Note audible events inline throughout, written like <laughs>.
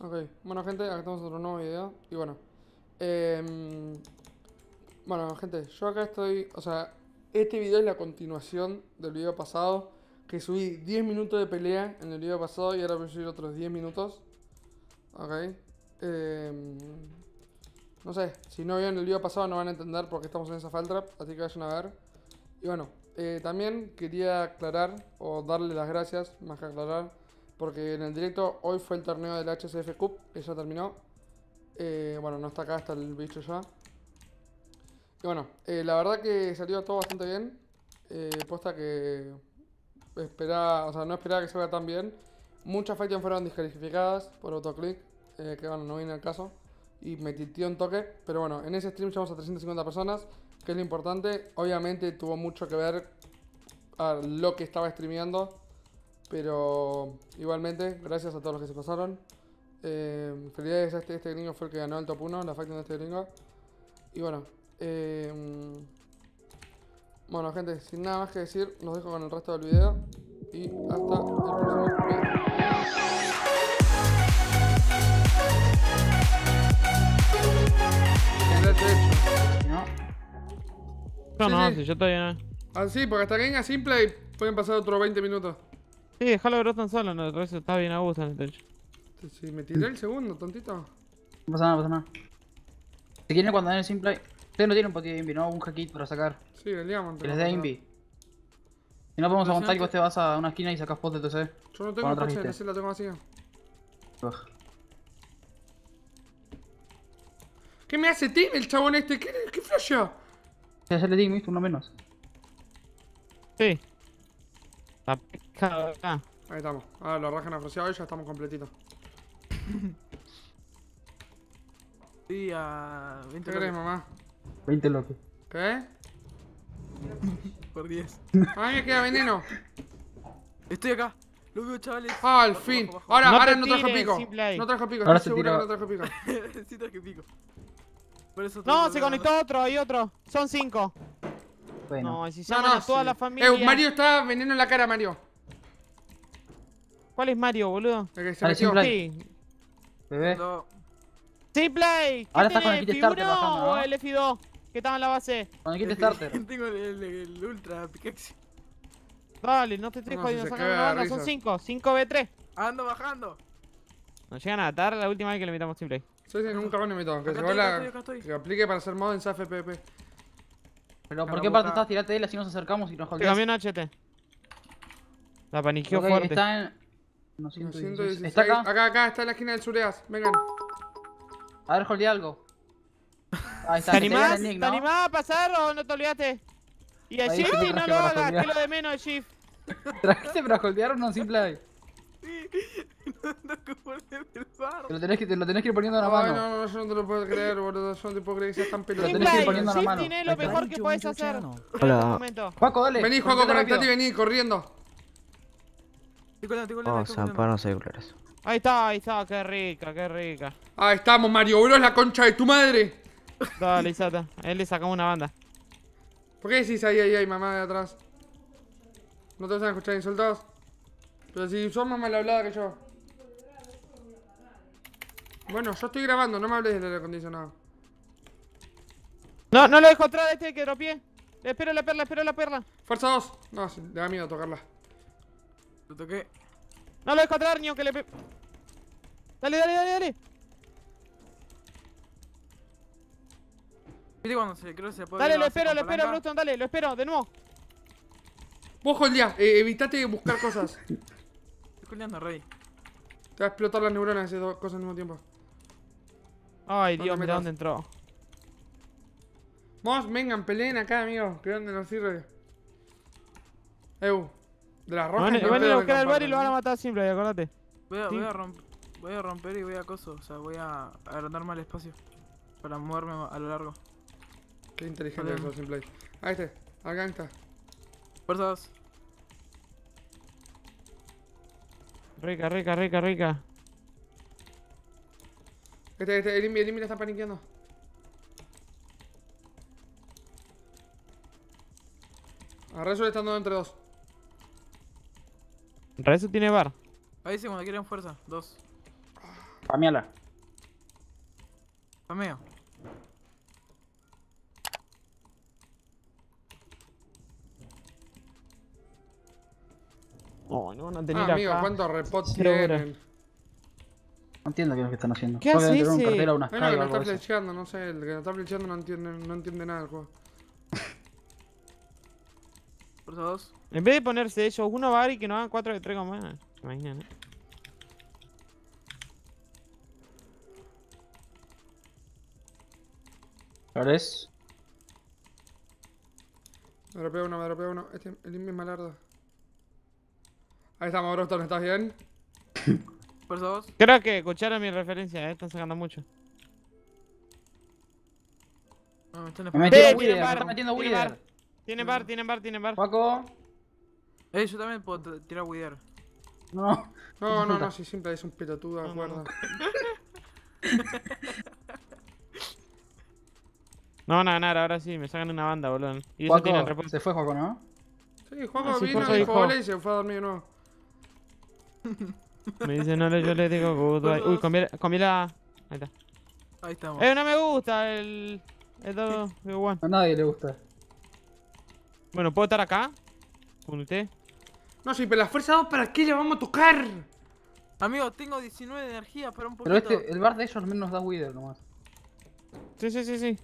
Ok, bueno gente, acá estamos en otro nuevo video. Y bueno em, Bueno gente, yo acá estoy O sea, este video es la continuación del video pasado Que subí 10 minutos de pelea en el video pasado Y ahora voy a subir otros 10 minutos. Ok em, No sé, si no vieron el video pasado no van a entender por qué estamos en esa fall trap Así que vayan a ver. Y bueno, eh, también quería aclarar O darle las gracias, más que aclarar porque en el directo hoy fue el torneo del HCF Cup, que ya terminó. Eh, bueno, no está acá, está el bicho ya. Y bueno, eh, la verdad que salió todo bastante bien. Eh, posta que esperaba, o sea, no esperaba que vea tan bien. Muchas factions fueron descalificadas por autoclick, que bueno, no viene al caso. Y me un toque, pero bueno, en ese stream llegamos a 350 personas, que es lo importante. Obviamente tuvo mucho que ver a lo que estaba streameando pero igualmente, gracias a todos los que se pasaron. Eh, felicidades a este, este gringo fue el que ganó el top 1, la faction de este gringo. Y bueno, eh, bueno gente, sin nada más que decir, nos dejo con el resto del video. Y hasta el próximo video. No, no, si yo todavía no. Ah, sí, porque hasta que venga simple pueden pasar otros 20 minutos. Sí, déjalo que tan solo, no, eso está bien a gusto en el techo. Sí, me tiré el segundo, tontito. No pasa nada, no pasa nada. Si quieren cuando den el simple. Ustedes no tienen un poquito de invi, ¿no? Un hackit para sacar. Sí, el diamante. Que les dé invi. Si no podemos aguantar que vos te vas a una esquina y sacas pot de TC. Yo no tengo coche, ese la tengo vacía. ¿Qué me hace team el chabón este? ¿Qué, qué flasha? Sí, hacerle team, ¿viste? Uno menos. Sí. Ahí estamos. Ahora lo rajan asociado y ya estamos completitos. <coughs> Sí, a 20 ¿Qué crees, mamá? 20 loques. ¿Qué? <laughs> Por 10. A mí me queda veneno. Estoy acá. Lo veo, chavales. Ah, al fin. Ahora, No ahora no trajo pico. No trajo pico, Ahora estoy se seguro que no trajo pico. <laughs> sí, traje pico. Por eso No, se conectó otro, hay otro. Son cinco. Bueno. No, si No, llaman no, a toda sí. la familia. Eh, Mario está veneno en la cara, Mario. ¿Cuál es Mario, boludo? El que se metió. Sí. Bebé. No, Sí, Play. ¿Qué Ahora está con tiene, el kit F1 starter bajando, ¿no? o el F2? Que estaba en la base. Con el kit starter. <laughs> tengo el, el, el ultra pickaxe. Dale, no te estoy No, jodiendo, una de banda, son risa. 5, 5 V3. Ando bajando. Nos llegan a atar la última vez que le metamos simple. Sí, sí, nunca me meto. Que Acá se estoy, va acá la. estoy, acá estoy. Que aplique para hacer mod en SAF PvP. Pero ¿por qué parte estás? Tirate de él así nos acercamos y nos cambió un HT. La paniqueó fuerte. está en... No, 116. 116. ¿Está acá? Acá, acá, está en la esquina del Sureas. Vengan. A ver, holdea algo. <laughs> Ahí está, ¿Te te animás? el nick, ¿Te ¿no? animás a pasar o no te olvidaste? Y el Ahí Shift sí, no lo hagas, que lo de menos el Shift. <laughs> ¿Trajiste para holdear o no simple ahí? Ando que ponerme el bar. Te lo tenés que, te lo tenés que ir poniendo a la Ay, mano. no, no, yo no te lo puedo creer, boludo. Yo no te puedo creer que seas tan pelotudo. Lo tenés que ir Simple, poniendo a la Shift mano. tiene lo mejor que podés hacer. En Hola. este. Juaco, dale. Vení, Juaco, conectate y vení, corriendo. Estoy colando. Vamos a pararnos celulares. Ahí está, ahí está, qué rica, qué rica. Ahí estamos, Mario, boludo, es la concha de tu madre. Dale, Isata. Él le sacamos una banda. ¿Por qué decís ahí, ahí, ahí, mamá de atrás? ¿No te vas a escuchar insultados? Pero si sos más mal hablada que yo. Bueno, yo estoy grabando, no me hables del aire acondicionado. No, no lo dejo atrás de este que dropié. Le espero la perla, espero la perla. Fuerza 2. No, sí, le da miedo tocarla. Lo toqué. No lo dejo atrás, niño, que le pe... Dale, dale, dale, dale. ¿Viste cuando se creo que se puede Dale, lo espero, lo espero? Bruston, dale, lo espero, de nuevo. Vos, Holdia, eh, evitate buscar cosas. <laughs> Te Estoy colando, rey. va a explotar las neuronas hacer dos cosas al mismo tiempo. Ay, te Dios, mira dónde entró. Vos, vengan, peleen acá, amigos. Que donde nos sirve. Eu. De las rojas. Van, no van a ir a buscar al bar y lo van a matar simple, acordate. Voy a, Sí. voy, a voy a romper y voy a coso. O sea, voy a agrandar más el espacio. Para moverme a lo largo. Qué inteligente Vale. eso, simple. Ahí está. Acá está. Fuerzas. Rica, rica, rica, rica. Este, este, el el la está paniqueando. A Rezo le están dando entre dos. Para eso tiene bar. Ahí sí, cuando quieren fuerza. Dos. Spameala. Spameo. Oh, no van a tener Ah, amigo, acá. ¿cuántos repots tienen? No entiendo qué es lo que están haciendo. ¿Qué hace ese? Sky que no está flecheando, no sé, el que no está flecheando no entiende, no entiende nada del juego. Por dos. En vez de ponerse ellos uno va a y que no hagan cuatro de tres más. Imagínate. ¿Flores? Me dropeo uno, me dropeo uno. Este, el es malarda. Ahí estamos, Broston, ¿estás bien? <coughs> Por dos. Creo que escucharon mi referencia, eh, están sacando mucho. No, me están Me esperando. metí Ve, a tiene Wither, me bar, está metiendo Wither. Tiene bar, tiene bar, tiene bar. Paco. Eh, yo también puedo tirar Wither. No. No, no, no, <laughs> si simple es un pelotudo, No, no, acuerda. No van a ganar, ahora sí, me sacan una banda, boludo. Y tienen reposo. se fue Paco, ¿no? Sí, Juanjo Ah, sí, vino, dijo hola y se fue a dormir de nuevo. Me dicen, no, yo les digo goodbye. Uy, comí, comí la... Ahí está. Ahí estamos. Eh, no me gusta el... El todo one. A nadie le gusta. Bueno, ¿puedo estar acá? Con usted. No, sí, pero la fuerza 2, ¿para qué le vamos a tocar? Amigo, tengo 19 de energía para un Pero poquito. este, el bar de ellos al menos da Wither nomás. Sí, sí, sí, sí.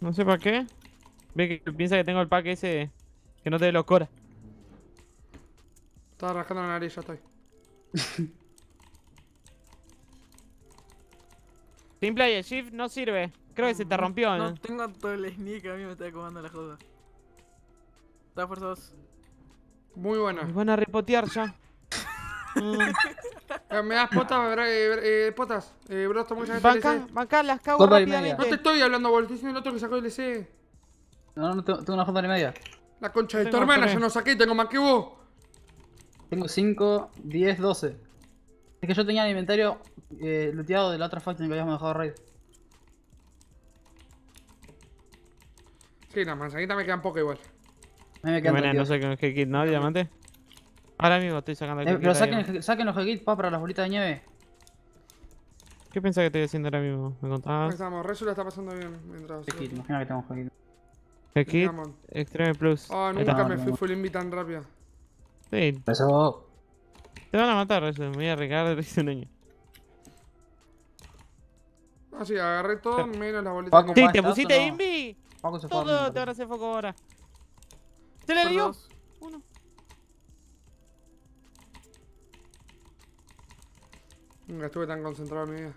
No sé para qué. Ve que piensa que tengo el pack ese que no te locura. Estaba rascando la nariz, ya estoy. Simple y el shift no sirve. Creo que se te rompió. No ¿eh? tengo todo el sneak, a mí me está comando la joda. Está dos. Muy buena. Me van a repotear ya. Mm. <laughs> Eh, ¿Me das potas, eh, eh, potas? Eh, muchas veces Banca, banca, las cago media. No te rápidamente. estoy hablando, boludo, estoy diciendo el otro que sacó LC. No, no, tengo, tengo una jota y media. La concha de tu hermana, yo no saqué, tengo más que vos. Tengo 5, 10, 12. Es que yo tenía el inventario eh, looteado de la otra faction que habíamos dejado raid. Sí, las manzanitas me quedan poco igual. Me Qué quedan buena, no 32. sé qué, qué kit, ¿no? Diamante. Ahora mismo estoy sacando el Eh, kit pero saquen, el- saquen los Hekit pa para las bolitas de nieve. ¿Qué pensás que estoy haciendo ahora mismo? ¿Me contabas? estamos, Resu la está pasando bien mientras. Hekit, imagina que tengo Hekit. El kit Diamond. Extreme Plus. Ah, Ahí nunca me no, fui full invi tan rápido. Sí, Eso. te van a matar, eso. Me voy a arriesgar de un año. Ah, sí, agarré todo menos las bolitas. Paco, Sí, ¿Cómo te pusiste no? invi. Se Todo te van a hacer foco ahora. ¿Se le dio? dos. Uno. Nunca estuve tan concentrado en mi vida.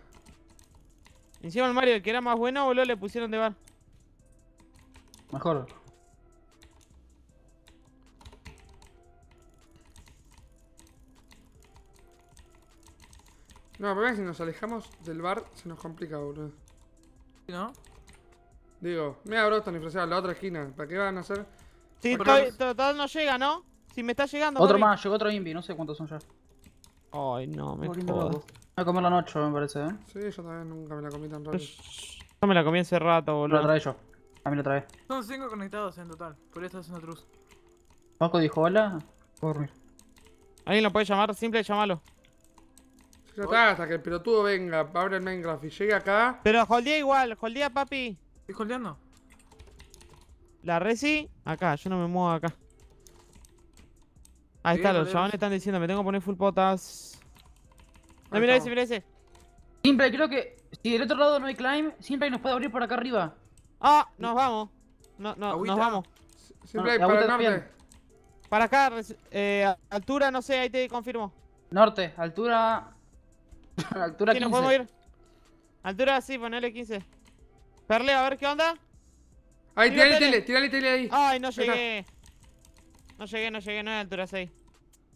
Encima el Mario, el que era más bueno, boludo, le pusieron de bar. Mejor. No, pero si nos alejamos del bar se nos complica, boludo. ¿Sí, ¿No? Digo, mira Broston y la otra esquina. ¿Para qué van a hacer? Sí, dos. total no llega, ¿no? Si me está llegando. Otro más, llegó otro Invi, no sé cuántos son ya. Ay, no, me jodas. Voy a comer la noche, me parece, eh. Sí, yo también nunca me la comí tan rápido. Yo me la comí hace rato, Lo boludo. trae yo. A mí lo trae. Son 5 conectados en total. Por eso haciendo truz. Paco dijo hola. Puedo dormir. ¿Alguien lo puede llamar? Simple, ya está, hasta que el pelotudo venga, abra el Minecraft y llegue acá. Pero holdea igual, holdea, papi. ¿Estoy holdeando? La resi, acá, yo no me muevo acá. Ahí está, los chavales están diciendo, me tengo que poner full potas. No, mira ese, mira ese. Simple, creo que si del otro lado no hay climb, Simple nos puede abrir por acá arriba. Ah, nos vamos. No, no, Agüita. nos vamos. Siempre hay la para el norte. bien. Para acá, eh, a- altura, no sé, ahí te confirmo. Norte, altura. <laughs> altura Sí, 15. nos podemos ir. Altura, sí, ponele 15. Perleo, a ver qué onda. Ahí, Tira tirale tele. tirale tele ahí. Ay, no llegué. No llegué, no llegué, no es altura 6.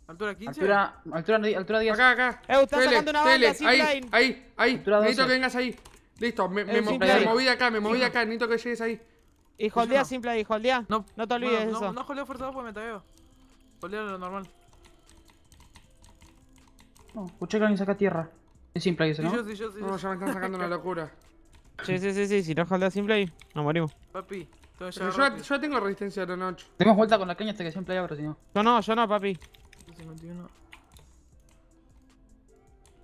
¿Altura 15? Altura, altura, altura 10. Acá, acá. Eh, está Tele, sacando una tele, banda, ahí, ahí, ahí. Altura Necesito 12. que vengas ahí. Listo, me, me, Eh, me moví de acá, me moví de acá. Necesito que llegues ahí. Y Eso holdea no. simple ahí, holdea. No, No te olvides bueno, de eso. No, no 2 porque me tagueo. Holdeo lo normal. No, escuché que alguien saca tierra. Es simple ese, Sí, ¿no? yo, sí, yo, sí. No, ya me están sacando una locura. <laughs> Sí, sí, sí, sí, si no holdea simple ahí, nos morimos. Papi, yo, rápido. yo tengo resistencia de la noche. Demos vuelta con la caña hasta que Simple abra, si no. Yo no, yo no, papi. 51.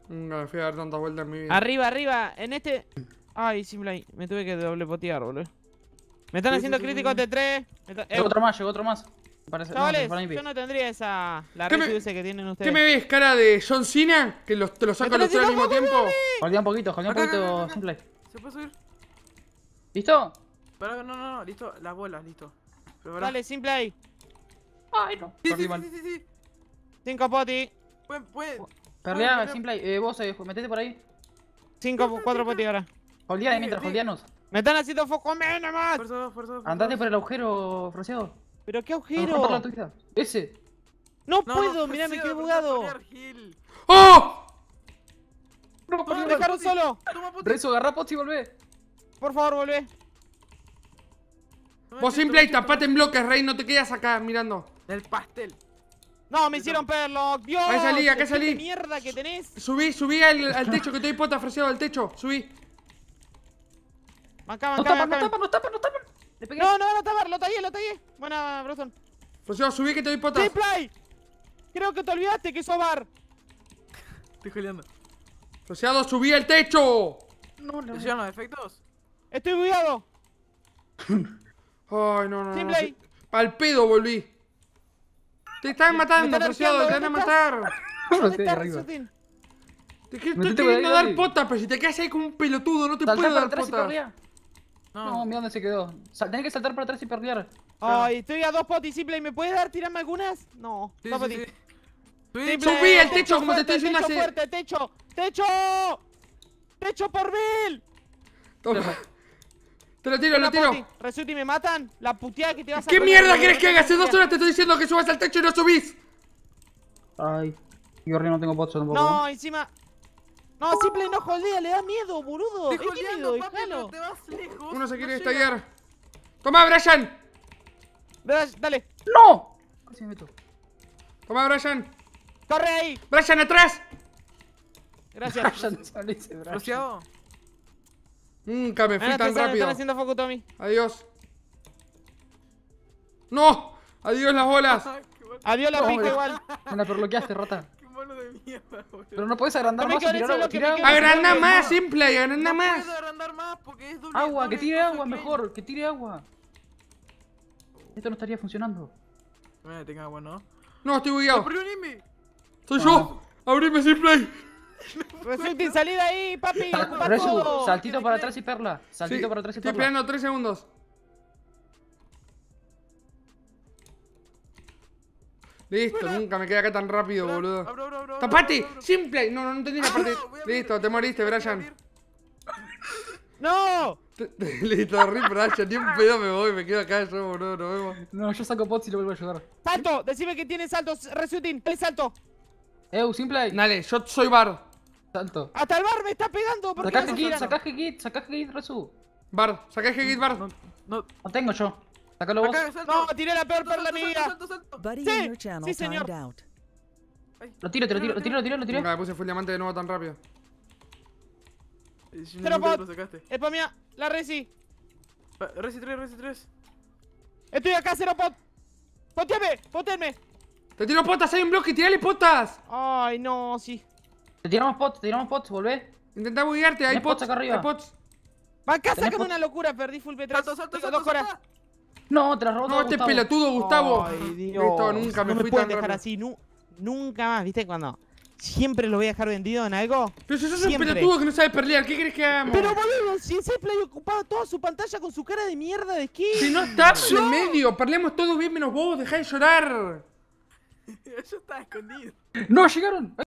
Nunca me fui a dar tantas vueltas en mi vida. Arriba, arriba, en este. Ay, simple, me tuve que doble potear, boludo. Me están Sí, haciendo sí, críticos sí. de 3. Llegó otro más, llegó otro más. Parece, Chavales, a yo no tendría esa. La ¿Qué me- que tienen ¿Qué ustedes. me ves, cara de John Cena? Que los, te los saco a los tres al mismo tiempo. Holdea un poquito, holdea un poquito, acá, acá. simple. ¿Se puede subir? ¿Listo? Pará, no, no, no, listo. Las bolas, listo. Dale, simple ahí. Ay, no. Sí, sí, sí, sí, sí, sí. 5 poti. Pueden, pueden. Perlea, simple. Eh, vos, eh, metete por ahí. 5, 4 poti ahora. Holdea Sí, mientras, holdeanos. Me están haciendo foco menos más. Fuerza 2, fuerza 2. Andate por el agujero, Froseo. Pero qué No, agujero. Ese. No puedo, mirá, me quedé bugado. ¡Oh! No, Toma, por Dejaron solo. Rezo, agarra pots y volvé. Por favor, volvé. Vos chito, simple y tapate en bloques, rey, no te quedas acá mirando. El pastel. No, me hicieron perlo. Dios. Ahí salí, acá qué salí. mierda que tenés. Subí, subí al, al techo que te doy pota ofrecido al techo. Subí. Acá, acá, tapan, nos acá. tapan, nos tapan, nos tapan. Le pegué. No, no, no, tapar, lo tallé, lo tallé. Buena, Broston. Ofrecido, subí que te doy pota. Simplay. Creo que te olvidaste que sos bar. Estoy joleando. Ofreciado, subí al techo. No, ¿Te no. llegan los efectos? Estoy bugueado. <laughs> Ay, no, no, no. Simple. Al pedo volví. Te están matando, están ofreciado, te van a ¿dónde matar. No ¿Dónde? Te queriendo dar dale. pota, pero si te quedas ahí como un pelotudo, no te puedo dar atrás y pota. perlear. No, No. mira dónde se quedó. Tenés que saltar para atrás y perlear. Ay, estoy a dos potis, Simplay. ¿Me puedes dar, tirarme algunas? No, dos potis. Subí, al techo techo, como te estoy diciendo techo hace- fuerte, techo, techo, techo por mil. Toma. Te lo tiro, lo tiro. Resuti, ¿me matan? La puteada que te vas a ¿Qué mierda querés que no haga? Hace dos horas te estoy diciendo que subas al techo y no subís. Ay. Yo no tengo pots tampoco. No, encima. No, Simple no holdea, le da miedo, boludo. Estoy joleando, papi, pero te vas lejos. Uno se quiere no llega. estallar. Toma, Brian. Verás, Dale, ¡No! Casi me meto. Toma, Brian. Corre ahí. Brian, atrás. Gracias. <laughs> No ese brazo. Rociado. Nunca me fui tan están, rápido. están haciendo foco, Tommy. Adiós. ¡No! Adiós las bolas. Adiós la No, pica igual. Me la perloqueaste, rata. <laughs> Qué malo de mierda, boludo. Pero no puedes agrandar No más Agranda más, no. simple, agranda no más. puedo agrandar más porque es doble. Agua, que tire agua que- mejor, que tire agua. Esto no estaría funcionando. Eh, tenga agua, ¿no? No, estoy ¡Me bugueado. Soy yo. Abrime simple. Resuti, salí de ahí, papi. Resu, saltito para atrás y perla. Saltito Sí, para atrás y Estoy perla. esperando tres segundos. Listo, Fuera. nunca me quedé acá tan rápido, Abro, boludo. abro, abro, abro, ¡Tapate! ¡Simple! No, no, no entendí la Ah, parte. Listo, te moriste, Brian. <laughs> ¡No! Listo, rip, Brian. Ni un pedo me voy, me quedo acá yo, boludo. Nos vemos. No, yo saco pots y lo vuelvo a ayudar. ¡Salto! Decime que tiene saltos, Resutin. Dale salto. Eu, simple. Dale, yo soy Bard. Salto. Hasta el bar me está pegando. ¿Por Sacaste no kit, tiran? sacaste kit, sacaste kit, Resu. Bard, saca el Hegit Bard. No, no. No tengo yo. Sácalo vos. Acá, salto. No, tiré la peor perla. Buddy Sí, sí, señor. Lo tiro, te lo tiro, lo tiro, lo tiro, lo tiro. Nunca me puse full diamante de nuevo tan rápido. Eh, si Cero nunca te bot. lo sacaste. Es pa' mía, la Resi. Resi 3, Resi 3. Estoy acá, cero pot. Poteame, potenme. Te tiro potas, hay un bloque, tirale potas. Ay, no, sí. Te tiramos pots, te tiramos pots, volvé. Intentá buguearte, hay pots pots. acá arriba. Hay pots. Va acá una locura, perdí full P3. Salto, salto, salto, dos horas. No, te la robó No, este Gustavo. pelotudo, Gustavo. Ay, Dios. Listo, nunca me no fui me pueden tan dejar rápido. así, nu- nunca más, ¿viste? Cuando siempre lo voy a dejar vendido en algo. Pero si sos un pelotudo que no sabe perlear, ¿qué querés que hagamos? Pero boludo, si ese play ocupaba toda su pantalla con su cara de mierda de skin. Si no está en el medio, perleamos todos bien menos vos, dejá de llorar. Yo estaba escondido. No, llegaron.